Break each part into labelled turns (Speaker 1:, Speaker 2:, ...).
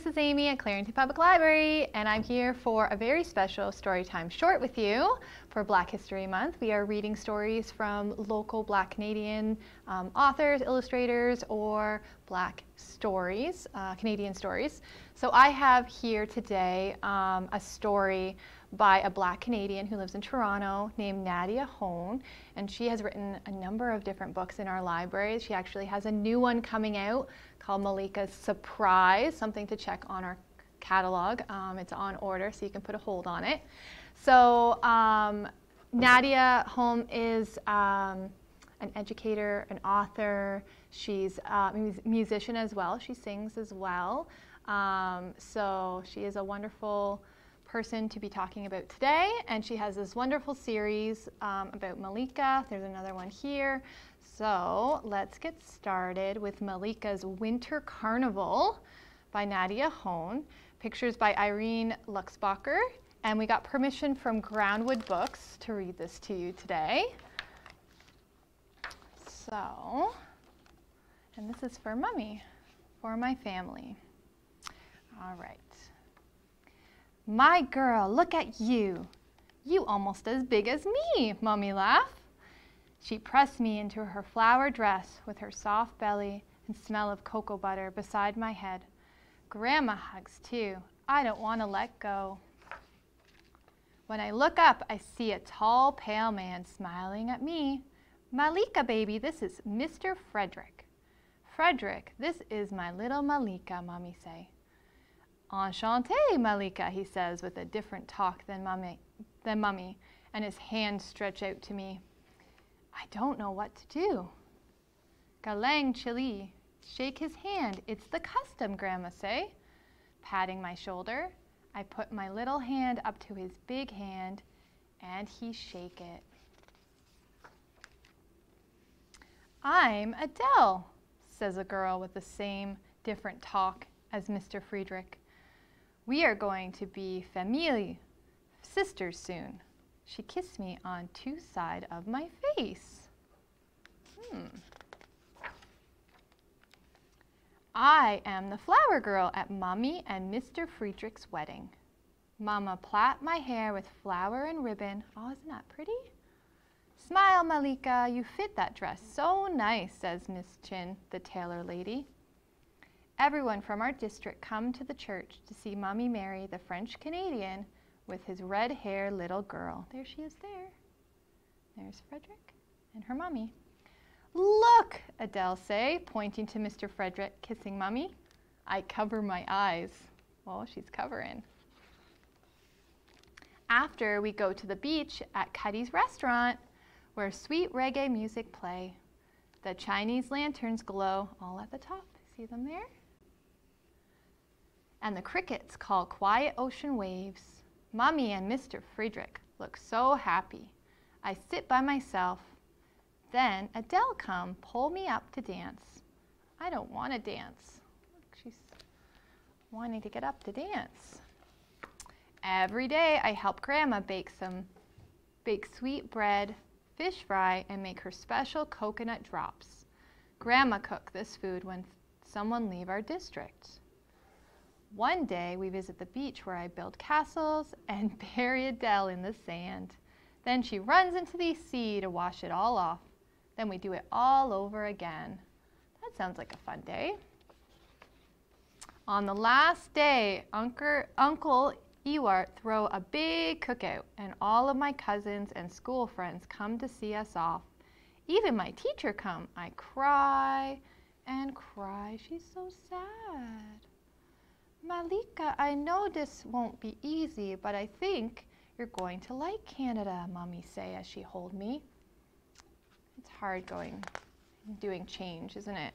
Speaker 1: this is Amy at Clarington Public Library, and I'm here for a very special Storytime Short with you for Black History Month. We are reading stories from local Black Canadian um, authors, illustrators, or Black stories, uh, Canadian stories. So I have here today um, a story by a Black Canadian who lives in Toronto named Nadia Hohn, and she has written a number of different books in our library. She actually has a new one coming out called Malaika's Surprise, something to check on our catalog. Um, it's on order, so you can put a hold on it. So um, Nadia Hohn is um, an educator, an author. She's a musician as well. She sings as well. Um, so she is a wonderful person to be talking about today. And she has this wonderful series um, about Malaika. There's another one here. So let's get started with Malaika's Winter Carnival by Nadia Hohn. Pictures by Irene Luxbacher. And we got permission from Groundwood Books to read this to you today. So, and this is for Mummy, for my family. All right. My girl, look at you. You almost as big as me, Mummy laughed. She pressed me into her flower dress with her soft belly and smell of cocoa butter beside my head. Grandma hugs too. I don't want to let go. When I look up, I see a tall, pale man smiling at me. Malaika, baby, this is Mr. Frederick. Frederick, this is my little Malaika, Mommy say. Enchanté, Malaika, he says with a different talk than Mummy, than Mummy, and his hands stretch out to me. I don't know what to do. Galang Chili, shake his hand. It's the custom, Grandma say. Patting my shoulder, I put my little hand up to his big hand and he shake it. I'm Adele, says a girl with the same different talk as Mr. Frederick. We are going to be family, sisters soon. She kissed me on two side of my face. Hmm. I am the flower girl at Mommy and Mr. Frederick's wedding. Mama plait my hair with flower and ribbon. Oh, isn't that pretty? Smile, Malaika, you fit that dress so nice, says Miss Chin, the tailor lady. Everyone from our district come to the church to see Mommy Mary, the French Canadian with his red hair little girl. There she is there. There's Frederick and her mommy. Look, Adele say, pointing to Mr. Frederick kissing mommy. I cover my eyes. Well, she's covering. After we go to the beach at Cuddy's restaurant where sweet reggae music play. The Chinese lanterns glow all at the top. See them there? And the crickets call quiet ocean waves. Mommy and Mr. Frederick look so happy. I sit by myself. Then Adele come pull me up to dance. I don't want to dance. Look, she's wanting to get up to dance. Every day I help Grandma bake some bake sweet bread, fish fry, and make her special coconut drops. Grandma cook this food when someone leave our district. One day we visit the beach where I build castles and bury Adele in the sand. Then she runs into the sea to wash it all off. Then we do it all over again. That sounds like a fun day. On the last day, Uncle, Ewart throw a big cookout and all of my cousins and school friends come to see us off. Even my teacher come. I cry and cry. She's so sad. Malaika, I know this won't be easy, but I think you're going to like Canada, Mommy say as she hold me. It's hard going, doing change, isn't it?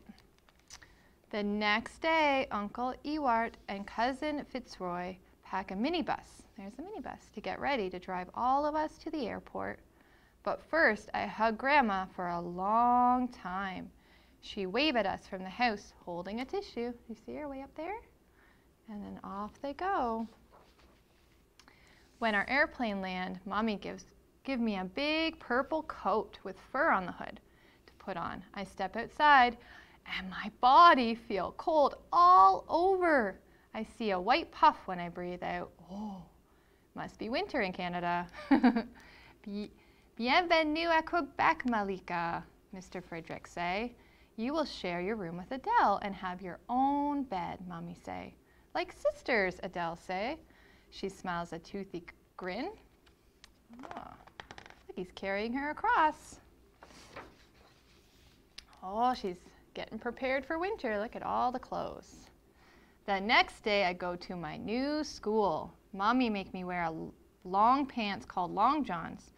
Speaker 1: The next day, Uncle Ewart and Cousin Fitzroy pack a minibus. There's a minibus to get ready to drive all of us to the airport. But first, I hug Grandma for a long time. She waved at us from the house holding a tissue. You see her way up there? And then off they go. When our airplane land, Mommy gives give me a big purple coat with fur on the hood to put on. I step outside and my body feel cold all over. I see a white puff when I breathe out. Oh, must be winter in Canada. Bienvenue à Quebec, Malaika, Mr. Frederick say. You will share your room with Adele and have your own bed, Mommy say. Like sisters, Adele say. She smiles a toothy grin. Oh, he's carrying her across. Oh, she's getting prepared for winter. Look at all the clothes. The next day I go to my new school. Mommy make me wear a long pants called long johns,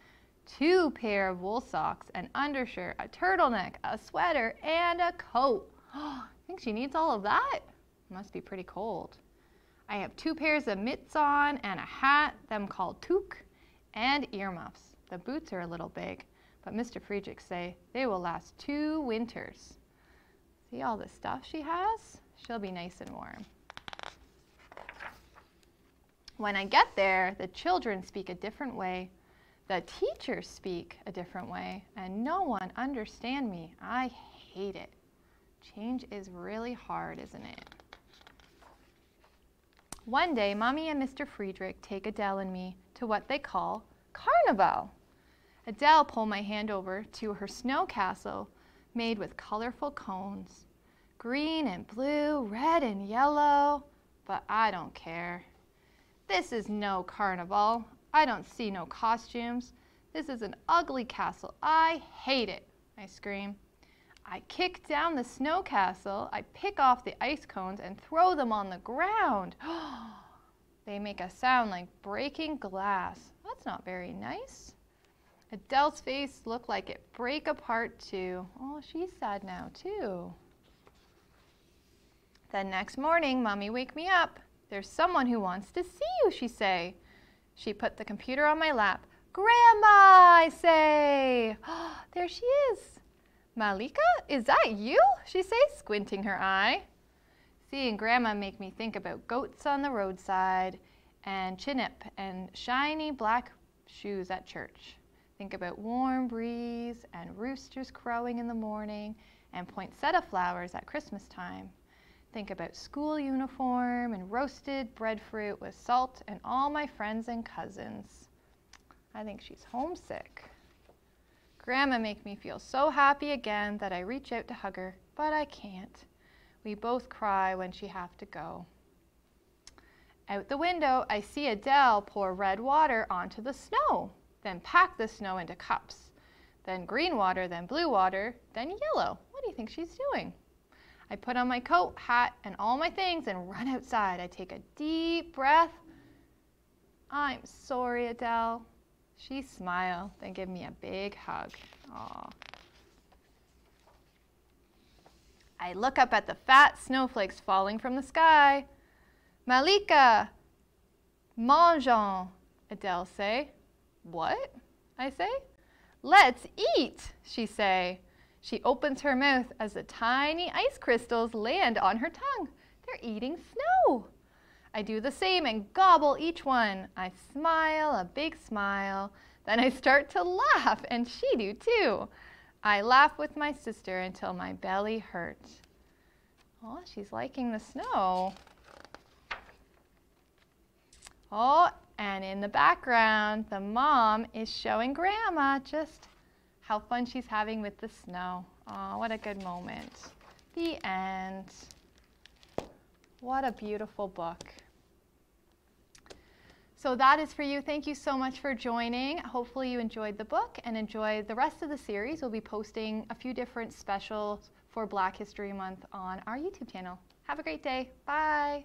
Speaker 1: two pair of wool socks, an undershirt, a turtleneck, a sweater, and a coat. Oh, I think she needs all of that. Must be pretty cold. I have two pairs of mitts on and a hat, them called toque, and earmuffs. The boots are a little big, but Mr. Frederick say they will last two winters. See all the stuff she has? She'll be nice and warm. When I get there, the children speak a different way. The teachers speak a different way, and no one understand me. I hate it. Change is really hard, isn't it? One day, Mommy and Mr. Frederick take Adele and me to what they call Carnival. Adele pull my hand over to her snow castle made with colorful cones. Green and blue, red and yellow, but I don't care. This is no carnival. I don't see no costumes. This is an ugly castle. I hate it, I scream. I kick down the snow castle, I pick off the ice cones and throw them on the ground. they make a sound like breaking glass. That's not very nice. Adele's face looked like it break apart too. Oh, she's sad now too. The next morning, Mommy wake me up. There's someone who wants to see you, she say. She put the computer on my lap. Grandma, I say. Oh, there she is. Malaika, is that you? She says, squinting her eye. Seeing Grandma make me think about goats on the roadside and chinip and shiny black shoes at church. Think about warm breeze and roosters crowing in the morning and poinsettia flowers at Christmas time. Think about school uniform and roasted breadfruit with salt and all my friends and cousins. I think she's homesick. Grandma make me feel so happy again that I reach out to hug her, but I can't. We both cry when she have to go. Out the window, I see Adele pour red water onto the snow, then pack the snow into cups. Then green water, then blue water, then yellow. What do you think she's doing? I put on my coat, hat, and all my things and run outside. I take a deep breath. I'm sorry, Adele. She smiled, then gave me a big hug. Aw. I look up at the fat snowflakes falling from the sky. Malaika, mangeons, Adele say. What? I say. Let's eat, she say. She opens her mouth as the tiny ice crystals land on her tongue. They're eating snow. I do the same and gobble each one. I smile, a big smile. Then I start to laugh, and she do too. I laugh with my sister until my belly hurts. Oh, she's liking the snow. Oh, and in the background, the mom is showing Grandma just how fun she's having with the snow. Oh, what a good moment. The end. What a beautiful book. So that is for you. Thank you so much for joining. Hopefully you enjoyed the book and enjoy the rest of the series. We'll be posting a few different specials for Black History Month on our YouTube channel. Have a great day. Bye.